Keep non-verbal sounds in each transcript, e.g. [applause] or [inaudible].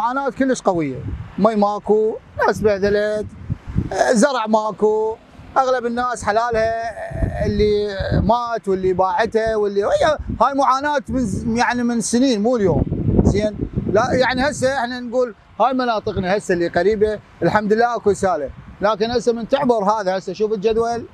معاناة كلش قوية. مي ماكو ناس بهدلت آه، زرع ماكو. أغلب الناس حلالها اللي مات واللي باعته واللي هي هاي معاناة من يعني من سنين مو اليوم. زين؟ لا يعني هسه إحنا نقول هاي مناطقنا هسه اللي قريبة الحمد لله أكو سالة لكن هسه من تعبر هذا هسه شوف الجدول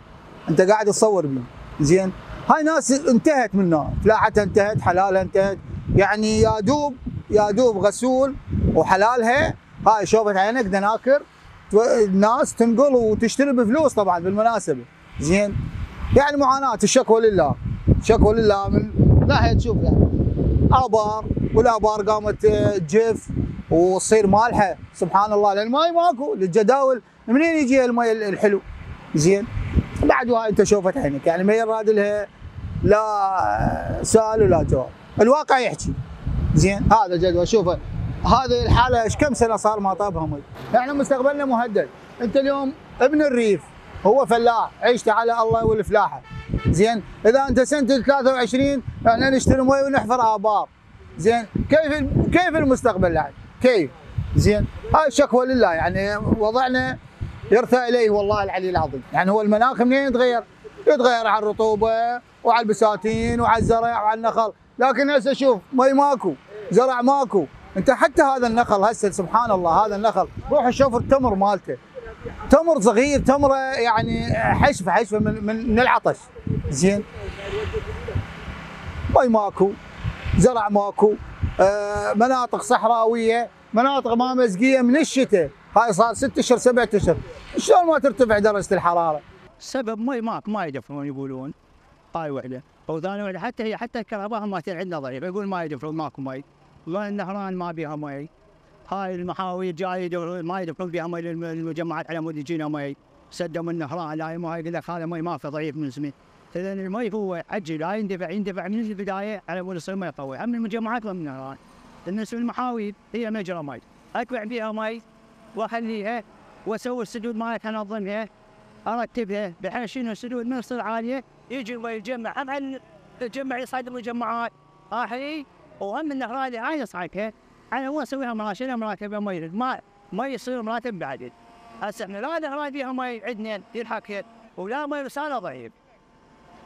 أنت قاعد تصور بيه زين؟ هاي ناس انتهت منها فلاحتها انتهت حلالها انتهت. يعني يا دوب يا دوب غسول وحلالها هاي شوفت عينك تناكر الناس تنقل وتشتري بفلوس طبعا بالمناسبة. زين؟ يعني معاناة الشكوى لله. شكوى لله من ناحية تشوف يعني آبار والآبار قامت آه، تجف وتصير مالحة. سبحان الله. لأن الماي ماكو الجداول منين يجي الماي الحلو؟ زين؟ بعد هاي أنت شوفت عينك. يعني ما يراد لها لا سؤال ولا جواب. الواقع يحكي. زين؟ هذا الجدول شوفه. هذه الحالة إيش كم سنة صار ما طابها مي إحنا مستقبلنا مهدد. أنت اليوم ابن الريف هو فلاح. عيشته على الله والفلاحة. زين إذا أنت سنة ال 23 إحنا نشتري مي ونحفر آبار. زين كيف كيف المستقبل يعني كيف؟ زين هاي شكوى لله. يعني وضعنا يرثى إليه والله العلي العظيم. يعني هو المناخ منين يتغير؟ يتغير على الرطوبة وعلى البساتين وعلى الزرع وعلى النخل. لكن هسه شوف مي ماكو زرع ماكو. انت حتى هذا النخل هسه سبحان الله هذا النخل. روح شوف التمر مالته. تمر صغير تمره يعني حشفه حشفه من من, العطش. زين؟ مي ماكو. زرع ماكو. آه مناطق صحراوية مناطق ما مزقية من الشتاء. هاي صار ست أشهر سبعة أشهر. شلون ما ترتفع درجة الحرارة؟ سبب مي ماك ما يدفعون يقولون. هاي وحدة. وثاني وحدة حتى هي حتى الكهرباء ما عندنا ضعيفة يقول ما يدفعون ماكو مي النهران ما بيها مي. هاي المحاوي الجايه يدفعون- ما يدفعون بها مي للم- للمجمعات على مود يجينا مي. سدوا من النهران لا ما يقول لك هذا مي ما في ضعيف من زمان اذا المي هو عجل لا يندفع يندفع من البداية على مود يصير مي قوي هم المجمعات ومن النهران. بالنسبة للمحاوي هي مجرى مي. اتبع بها مي وأخليها وأسوي السدود مالتها انظمها أرتبها بحيث شنو السدود من تصير عاليه يجي المي يتجمع. هم عن يتجمع يصعد المجمعات أخي وهم النهران اللي هاي يصعدها أنا مو أسويها مراشد مراتب مي ما ما يصير مراتب بعد. هسه إحنا لا نهران فيها مي عندنا يلحق ولا مي رسالة ضعيف.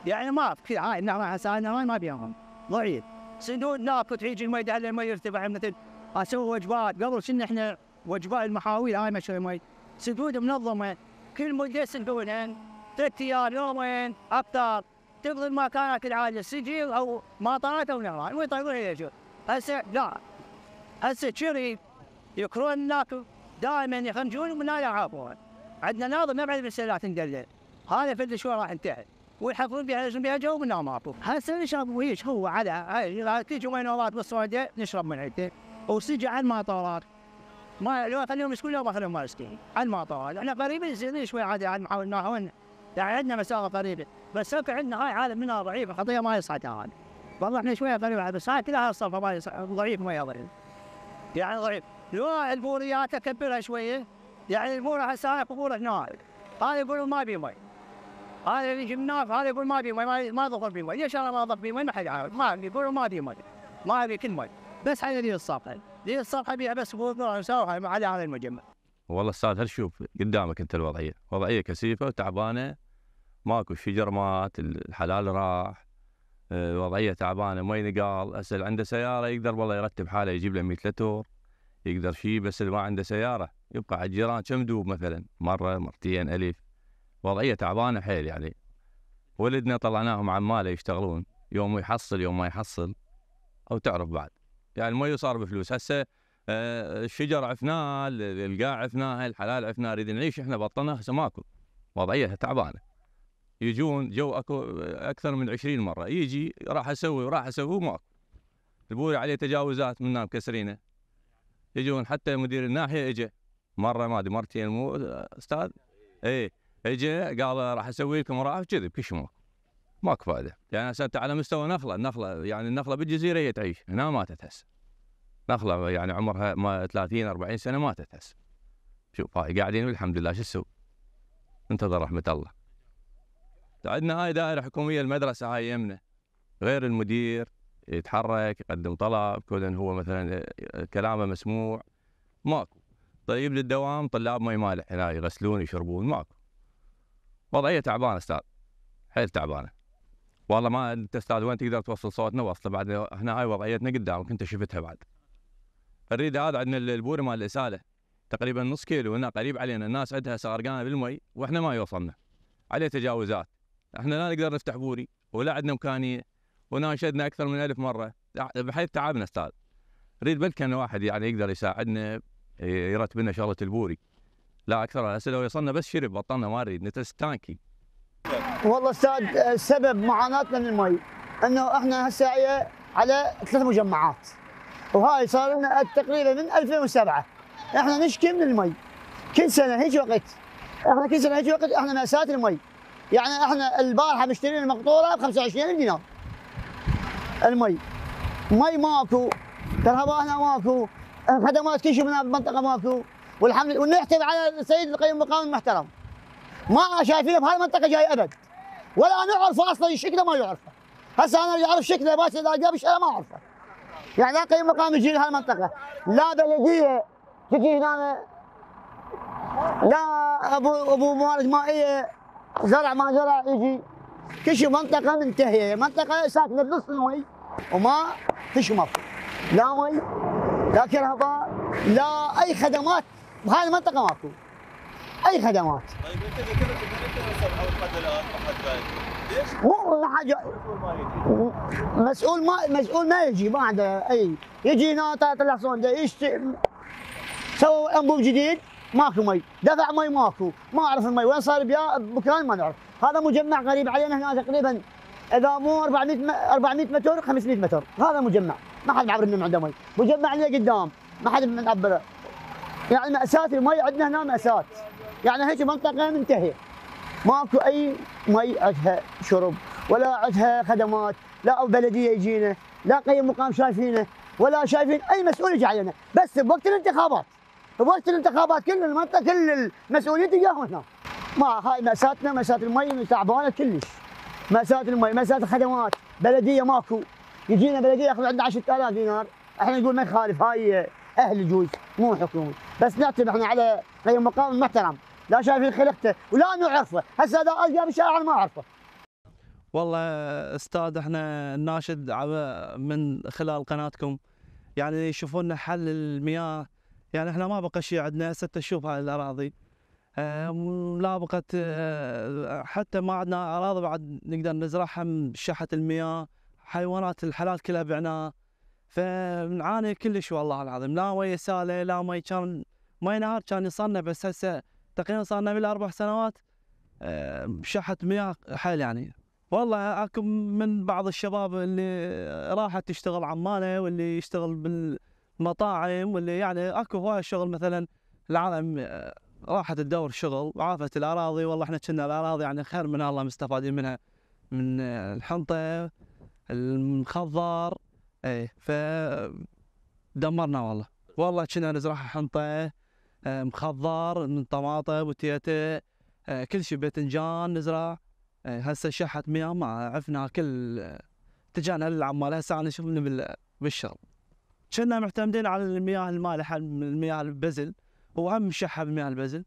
يعني ما في هاي النهران هسه النهران ما بيهم ضعيف. سدود ناكل تيجي المي على المي يرتفع مثل أسوي وجبات قبل كنا إحنا وجبات المحاويل هاي ما شوي مي. سدود منظمة كل مدة يسدونها ثلاث أيام يومين ابطال تفضل ما كانت العادة أو مطارات أو نهران ويطيرون إلى شو؟ هسه لا. هسه شري يكرون ناكل دائما يخرجون من لا يعرفون. عندنا ناظم ما بعد بالسلات ندلل هذا فد شو راح انتهى ويحفرون بها لازم بها جو من ماكو هسه نشرب ويش هو على؟ تيجي وينورات بالصودا نشرب من عنده وسجى على المطارات ما لو خليهم يسكون لو ما خليهم ما يسكون على المطارات إحنا قريبين شوي عادي عاد نحاول يعني عندنا مسافة قريبة بس هيك عندنا هاي عالم منها ضعيفه خطيه ما يصعد هذا والله إحنا شوية قريبه بس هاي كلها الصفه ما ضعيف ما يضعف يعني ضعيف. لو البوريات اكبرها شوية يعني البوره هسه قبور هناك هذا يقول ما بي مي. هذا اللي هناك هذا يقول ما بي مي ما- ظفر بي مي. ليش أنا ما ظفر بي مي؟ ما حد يعرف. ما يقولوا ما بي مي. ما ابي كل مي. بس هاي ذي الصفحه ذي الصفحه بيها بس بوضوع نسويها على هذا المجمع؟ والله أستاذ هل شوف قدامك أنت الوضعية؟ وضعية كثيفة وتعبانه ماكو شجر مات الحلال راح آه، وضعية تعبانة مي نقال هسه عنده سيارة يقدر والله يرتب حاله يجيب له 100 لتر يقدر شيء بس اللي ما عنده سيارة يبقى على الجيران. كم دوب مثلا؟ مرة مرتين ألف. وضعية تعبانة حيل يعني. ولدنا طلعناهم عماله يشتغلون يوم يحصل يوم ما يحصل أو تعرف بعد. يعني المي صار بفلوس. هسه الشجر عفناه ال- القاع عفناه الحلال عفناه نريد نعيش إحنا بطلنا هسه ماكو. وضعيتها تعبانة. يجون جو أكو أكثر من 20 مرة. يجي راح أسوي وراح أسوي وماكو البوري عليه تجاوزات منا مكسرينه يجون حتى مدير الناحية اجى مرة ما أدري مرتين مو أستاذ؟ إيه اجى قال راح أسوي لكم راح كذب كش ماكو. ماكو فائده يعني انت على مستوى نخلة. النخلة يعني النخلة بالجزيرة هي تعيش. هنا ماتت هسه نخله يعني عمرها ما 30 40 سنة ماتت هسه شوف هاي قاعدين والحمد لله شو نسوي؟ ننتظر رحمة الله. عندنا هاي دائرة حكومية المدرسة هاي يمنا غير المدير يتحرك يقدم طلب كون هو مثلا كلامه مسموع ماكو. طيب للدوام طلاب مي مالح هنا يغسلون يشربون ماكو. وضعية تعبانة أستاذ حيل تعبانة. والله ما انت أستاذ وين تقدر توصل صوتنا؟ وصله بعد إحنا هاي وضعيتنا قدامك انت شفتها بعد. الريد هذا عندنا البوري مال الإسالة. تقريبا نص كيلو هنا قريب علينا. الناس عندها غارقانه بالمي وإحنا ما يوصلنا. عليه تجاوزات. إحنا لا نقدر نفتح بوري ولا عندنا إمكانية. وناشدنا أكثر من ألف مرة. بحيث تعبنا أستاذ. نريد بلكن واحد يعني يقدر يساعدنا يرتب لنا شغلة البوري. لا أكثر هسه لو يوصلنا بس شرب بطلنا ما نريد. نترس تانكي. والله أستاذ السبب معاناتنا من المي إنه إحنا هسه على ثلاث مجمعات. وهاي صار لنا تقريبا من 2007 إحنا نشكي من المي. كل سنة هيك وقت. إحنا كل سنة هيك وقت إحنا مأساة المي. يعني إحنا البارحة مشترين المقطورة ب 25 دينار المي. مي ماكو. كهرباء هنا ماكو. خدمات كل شيء من المنطقة ماكو. والحمد لله ونحتفل على السيد القيم المقام المحترم. ما شايفينه بهالمنطقه جاي أبد. ولا نعرفه أصلا شكله ما يعرفه. هسه أنا اللي أعرف شكله بس إذا أنا ما أعرفه. يعني لا قيم مقام يجي لهالمنطقه لا بلديه تجي هنا. لا ابو أبو موارد مائية زرع ما زرع يجي. كل شيء منطقة منتهية. منطقة ساكنة بنص المي وما ماكو لا مي لا كهرباء لا أي خدمات. بهاي المنطقة ماكو أي خدمات. طيب إنت ذكرت ان انت مو حاجة؟ مسؤول ما مسؤول ما يجي ما عنده أي يجي هنا طلع صونده يشت سووا أنبوب جديد ماكو مي. دفع مي ماكو. ما أعرف المي وين صار بيا؟ بمكان ما نعرف. هذا مجمع قريب علينا هنا تقريبا إذا مو 400 م- 400 متر 500 متر. هذا مجمع. ما حد معبر من عنده مي. مجمع لنا قدام. ما حد معبره يعني مأساة المي عندنا هنا مأساة. يعني هيك منطقة منتهية. ماكو أي مي عندها شرب ولا عندها خدمات لا أو بلدية يجينا لا قيم مقام شايفينه ولا شايفين أي مسؤول يجي علينا. بس بوقت الانتخابات بوقت الانتخابات كل المنطقة كل المسؤولين تجاههم هنا. ما هاي مأساتنا مأساة المي تعبانة كلش. مأساة المي مأساة الخدمات بلدية ماكو. يجينا بلدية ياخذ عندنا 10000 دينار. إحنا نقول ما يخالف هاي أهل يجوز مو حكومي بس نعتب إحنا على قيم مقام محترم. لا شايفين خلقته ولا نعرفه. هسه اذا القى بالشارع ما أعرفه. والله أستاذ إحنا ناشد على- من خلال قناتكم. يعني يشوفون حل المياه. يعني إحنا ما بقى شيء عندنا هسه تشوف هاي الأراضي. آه، لا بقت آه، حتى ما عندنا أراضي بعد نقدر نزرعها من شحة المياه. حيوانات الحلال كلها بعناها. فنعاني كلش والله العظيم. لا مي إسالة لا مي كان مي نهار كان يصلنا بس هسه تقريبا صار لنا بالاربع سنوات آه، شحة مياه حيل يعني. والله أكو من بعض الشباب اللي راحت تشتغل عمالة واللي يشتغل بالمطاعم واللي يعني أكو هواي شغل مثلا العالم آه، راحت تدور شغل وعافت الأراضي. والله إحنا كنا الأراضي يعني خير من الله مستفادين منها من الحنطة المخضر إيه ف دمرنا والله. والله كنا نزرعها حنطة مخضر من طماطم وتيتا آه، كل شيء باذنجان نزرع إيه، هسه شحت مياه ما عفنا كل اتجانا للعمال هسه أنا شوفني بال- بالشغل كنا معتمدين على المياه المالحة المياه البزل. وهم شحه بمياه البزل.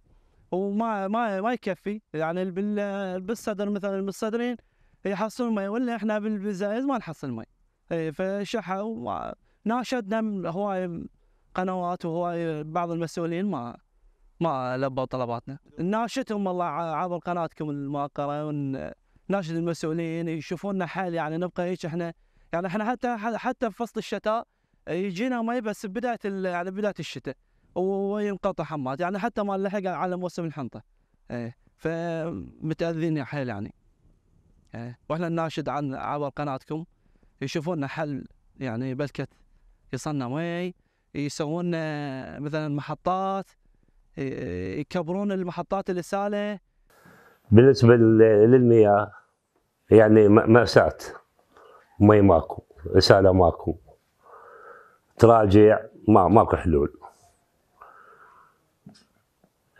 وما ما ما يكفي. يعني بال- بالصدر مثلا بالصدرين يحصلون مي ولا إحنا بال- بالزايز ما نحصل مي. إيه، فشحه وما- ناشدنا من هواي قنوات وهواي بعض المسؤولين ما ما لبوا طلباتنا. ناشدهم والله عبر قناتكم الموقرة وناشد المسؤولين يشوفونا حل يعني نبقى هيك إحنا يعني إحنا حتى حتى في فصل الشتاء يجينا مي بس بداية ال- يعني بداية الشتاء وينقطع حمات يعني حتى ما نلحق على موسم الحنطة. إيه فمتأذين حيل يعني. إيه وإحنا نناشد عن عبر قناتكم يشوفونا حل يعني بلكت يصلنا مي يسوون لنا مثلا محطات ي- يكبرون المحطات الإسالة بالنسبة لل- للمياه يعني مأساة. مي ماكو رسالة ماكو. تراجع ما ماكو حلول.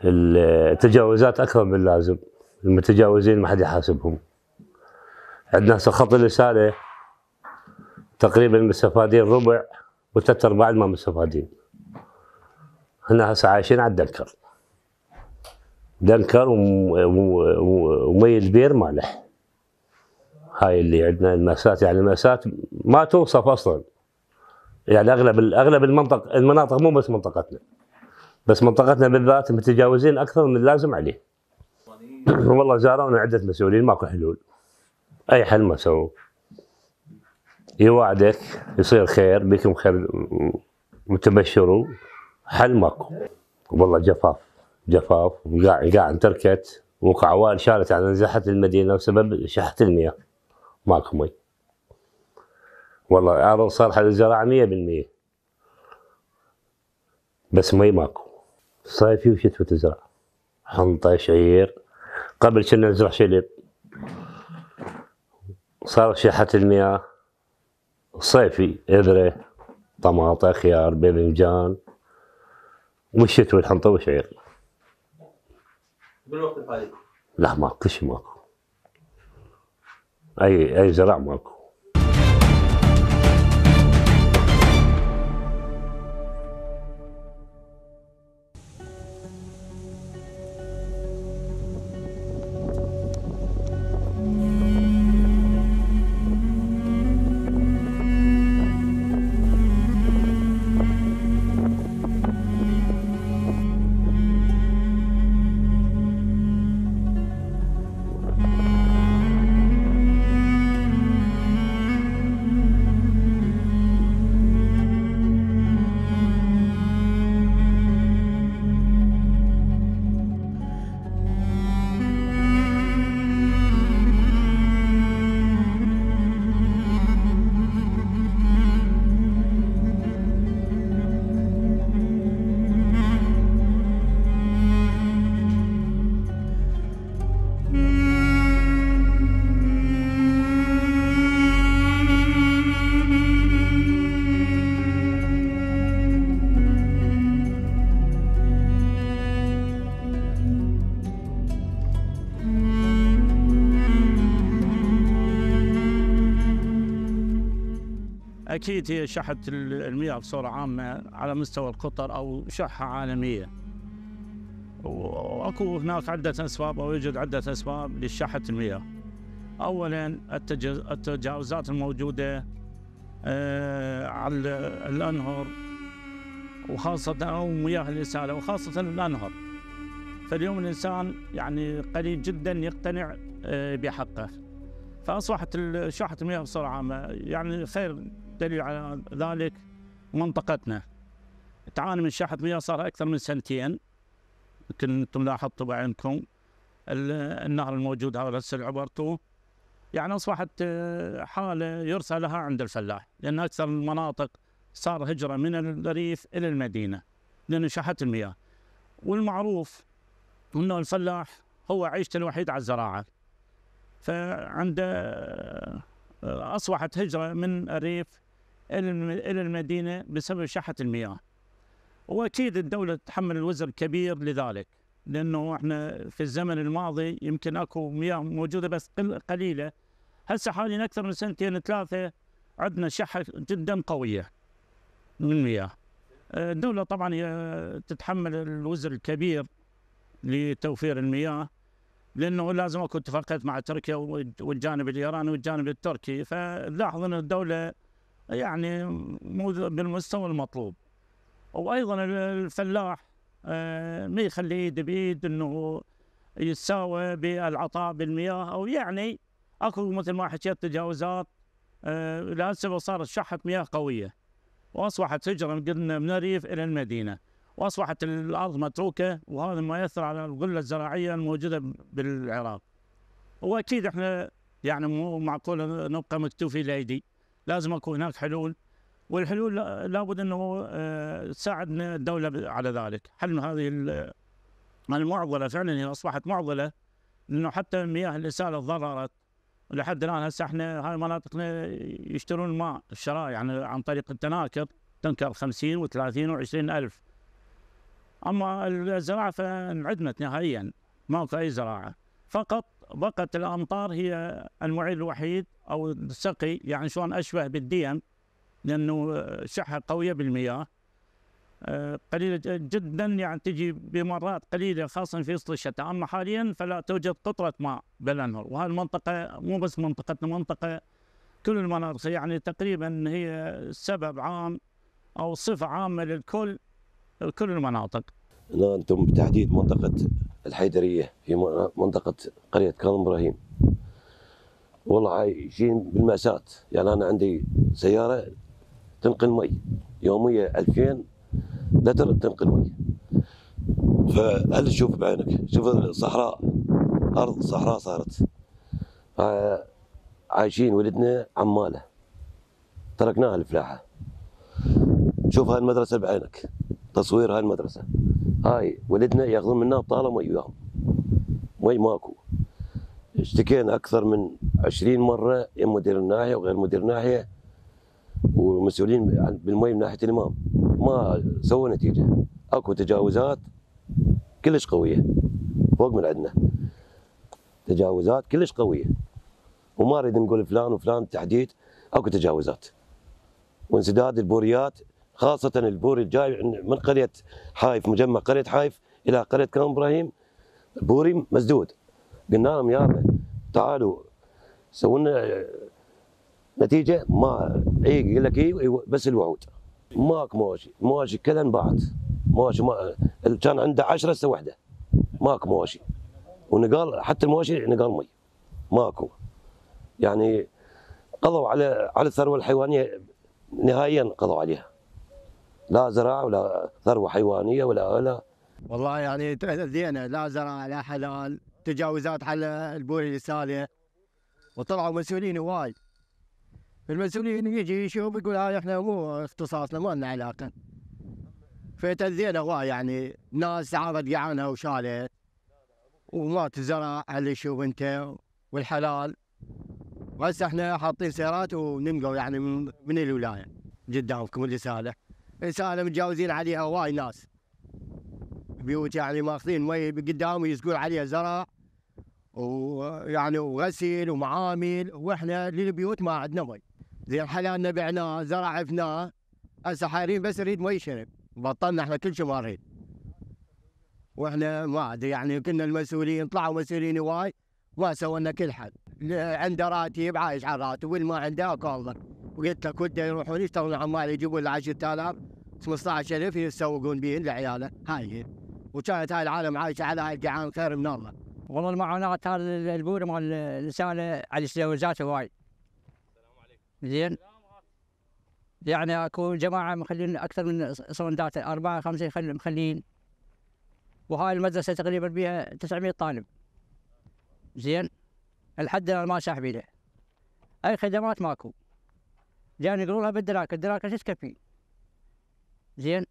التجاوزات أكثر من اللازم. المتجاوزين ما حد يحاسبهم. عندنا خط الرسالة تقريبا مستفادين ربع. وثلاث أرباع ما مستفادين. إحنا هسه عايشين على الدنكر. دنكر وم- وم- ومي البير مالح. هاي اللي عندنا المسات يعني المسات ما توصف أصلا. يعني أغلب أغلب المنطق المناطق مو بس منطقتنا. بس منطقتنا بالذات متجاوزين أكثر من اللازم عليه. [clears throat] والله زارونا عدة مسؤولين ماكو حلول. أي حل ما سووا. يوعدك يصير خير بكم خير وتبشروا حل ماكو. والله جفاف جفاف قاع تركت وقعوال شالت عن نزاحة المدينة بسبب شحة المياه. ماكو مي. والله أرض صالحة للزراعة مية بالمية. بس مي ماكو. صيفي وشتوي تزرع. حنطة شعير. قبل كنا نزرع شلب. صار شحة المياه. صيفي إذرة طماطة خيار باذنجان والشتوي الحنطة وشعير بالوقت الحالي. لا ماكو شيء ماكو. أي أي زرع ماكو. أكيد هي ال- المياه بصورة عامة على مستوى القطر أو شحة عالمية. وأكو هناك عدة أسباب أو يوجد عدة أسباب لشحة المياه. التج- التجاوزات الموجودة آه، على الأنهر وخاصة أو مياه الاساله وخاصة الأنهر. فاليوم الإنسان يعني قليل جدا يقتنع آه، بحقه. فأصبحت ال- شحة المياه بصورة عامة يعني خير دليل على ذلك؟ منطقتنا. تعاني من شحة مياه صار أكثر من سنتين. يمكن أنتم لاحظتوا بعينكم ال- النهر الموجود هذا هسه عبرتوه يعني أصبحت آه، حالة يرثى لها عند الفلاح لأن أكثر المناطق صار هجرة من الريف إلى المدينة لأن شحة المياه. والمعروف أنه الفلاح هو عيشته الوحيد على الزراعة. فعنده آه، أصبحت هجرة من الريف إلى الم- إلى المدينة بسبب شحة المياه. وأكيد الدولة تتحمل الوزر الكبير لذلك لأنه إحنا في الزمن الماضي يمكن أكو مياه موجودة بس قل- قليلة. هسه حاليا أكثر من سنتين ثلاثة عندنا شحة جدا قوية من المياه الدولة طبعا هي تتحمل الوزر الكبير لتوفير المياه لأنه لازم أكو اتفاقات مع تركيا والج- والجانب الإيراني والجانب التركي. فلاحظ ان الدولة يعني مو بالمستوى المطلوب. وأيضا ال- الفلاح آه، ما يخلي ايد بايد إنه يتساوى بالعطاء بالمياه أو يعني أكو مثل ما حكيت تجاوزات آه، لهسه صارت شحه مياه قوية. وأصبحت هجره قلنا من الريف إلى المدينة. وأصبحت الأرض متروكة وهذا ما يأثر على الغلة الزراعية الموجودة بالعراق. وأكيد إحنا يعني مو معقول نبقى مكتوفي الايدي، لازم أكو هناك حلول والحلول لا- لابد إنه آه، تساعدنا الدولة على ذلك، حل هذه ال- المعضلة فعلا هي أصبحت معضلة لأنه حتى مياه الإسالة تضررت لحد الآن هسه إحنا هاي مناطقنا يشترون الماء الشراء يعني عن طريق التناكر تنكر 50 و30 و20 ألف. أما الزراعه فانعدمت نهائيا ماكو أي زراعة. فقط بقت الأمطار هي المعين الوحيد أو السقي يعني شلون أشبه بالديم لأنه شحه قوية بالمياه. آه، قليلة جدا يعني تجي بمرات قليلة خاصه في وسط الشتاء. أما حاليا فلا توجد قطرة ماء بالانهر وهذه المنطقة مو بس منطقتنا منطقة كل المناطق يعني تقريبا هي سبب عام أو صفة عامة للكل كل المناطق. هنا أنتم بتحديد منطقة الحيدرية في من- منطقة قرية كاظم إبراهيم. والله عايشين بالمأساة. يعني أنا عندي سيارة تنقل مي. يومية 2000 لتر تنقل مي. فهل تشوف بعينك؟ شوف الصحراء أرض صحراء صارت. عايشين ولدنا عمالة. تركناها الفلاحة. شوف هاي المدرسة بعينك. تصوير هاي المدرسة. هاي ولدنا ياخذون منا بطالة مي وياهم. مي ماكو. اشتكينا أكثر من 20 مرة يا مدير الناحية وغير مدير الناحية ومسؤولين بالمي من ناحية الإمام. ما سووا نتيجة. أكو تجاوزات كلش قوية. فوق من عندنا. تجاوزات كلش قوية. وما نريد نقول فلان وفلان تحديد. أكو تجاوزات. وانسداد البوريات خاصة البوري الجاي من قرية حايف مجمع قرية حايف إلى قرية كرم إبراهيم. البوري مسدود. قلنا لهم يابا تعالوا سووا لنا نتيجة ما اي يقول لك اي بس الوعود. ماكو مواشي. مواشي كلها انباعت. مواشي ما كان عنده 10 سوى وحدة. ماكو مواشي. ونقال حتى المواشي نقال مي. ماكو. يعني قضوا على على الثروة الحيوانية نهائيا قضوا عليها. لا زراعه ولا ثروة حيوانية ولا ولا والله يعني تأذينا لا زراعة لا حلال تجاوزات على البوري السالة وطلعوا مسؤولين هواي المسؤولين يجي يشوف يقول هاي إحنا مو اختصاصنا ما لنا علاقة. فتأذينا هواي يعني ناس عابت قعانها وشالت وما تزرع اللي يشوف أنت والحلال. وهسه إحنا حاطين سيارات ونمقوا يعني من, الولاية قدامكم الرسالة. رسالة متجاوزين عليها هواي ناس. بيوت يعني ماخذين مي قدام يسقون عليها زرع ويعني وغسيل ومعامل وإحنا للبيوت ما عندنا مي زين حلالنا بعناه زرع عفناه هسه حايرين بس نريد مي شرب. بطلنا إحنا كل شيء ما نريد. وإحنا ما أدري يعني كنا المسؤولين طلعوا مسؤولين هواي ما سووا لنا كل ل- عنده راتب عايش على الراتب واللي ما عنده أكو وقلت لك وده يروحون يشتغلون عمال يجيبون له 10000 15000 يسوقون بهن لعياله. هاي هي. وكانت هاي العالم عايشة على هاي القعان خير من الله. والله المعاناة هذا البوري مال الرسالة على التجاوزات هواي زين؟ يعني أكو جماعة مخلين أكثر من صندات أربعة خمسة يخل- مخلين. وهاي المدرسة تقريبا بها 900 طالب. زين؟ الحد ما له أي خدمات ماكو. جاني يقولوا لها بالدراكة الدراكة شو تكفي زين.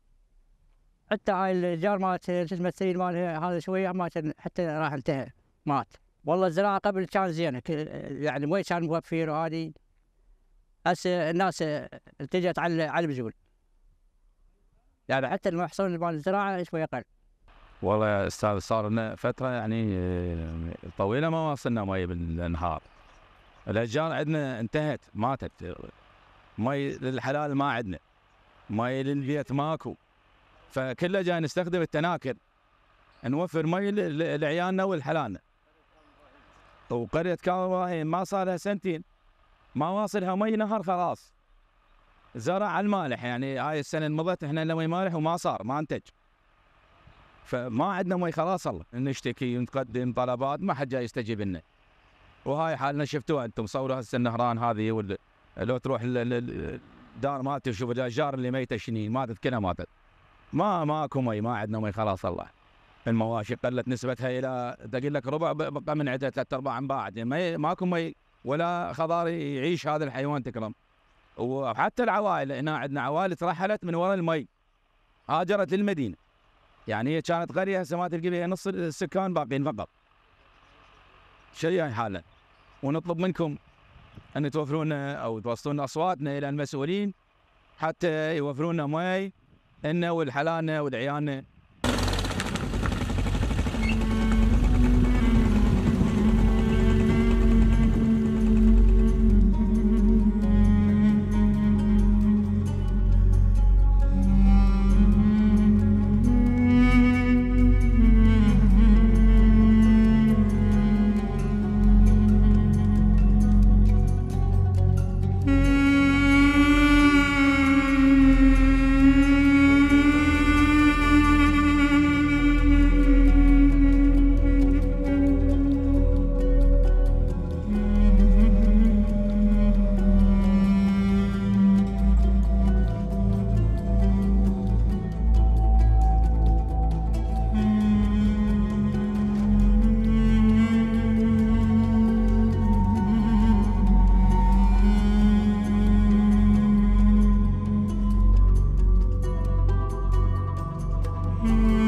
حتى هاي الجار مالت شو اسمه السيد مالها هذا شوية ما حتى راح انتهى مات. والله الزراعة قبل كان زينة يعني مي كان موفر وهذه هسه الناس التجت على على البذول يعني حتى المحصول مال الزراعة شوية قل والله يا أستاذ صار لنا فترة يعني آه، طويلة ما وصلنا مي بالنهار. الأشجار عندنا انتهت ماتت. مي للحلال ما عندنا. مي للبيت ماكو. فكله جاي نستخدم التناكر نوفر مي لعيالنا ولحلالنا. وقرية كاظم إبراهيم ما صار لها سنتين. ما واصلها مي نهر خلاص. زرع المالح. يعني هاي السنة اللي مضت إحنا مي مالح وما صار ما انتج. فما عندنا مي خلاص الله. نشتكي ونقدم طلبات ما حد جاي يستجيب لنا. وهاي حالنا شفتوها أنتم صوروا هسه النهران هذه وال... لو تروح ال- ال- ال- الدار مالتي تشوف الاشجار اللي ميته شنين ماتت كلها ماتت. ما ماكو مي ما عندنا مي خلاص الله. المواشي قلت نسبتها إلى أقول لك ربع بقى من عدة ثلاث أرباع انباعت يعني ما ماكو مي ولا خضار يعيش هذا الحيوان تكرم. وحتى العوائل هنا عندنا عوائل ترحلت من وراء المي. هاجرت للمدينة. يعني هي كانت قرية هسه ما تلقى بها نص السكان باقيين فقط. شيء هاي حالنا ونطلب منكم أن توفرون لنا أو توصلون أصواتنا إلى المسؤولين حتى يوفرون لنا مي لنا ولحلالنا ولعيالنا Mm-hmm.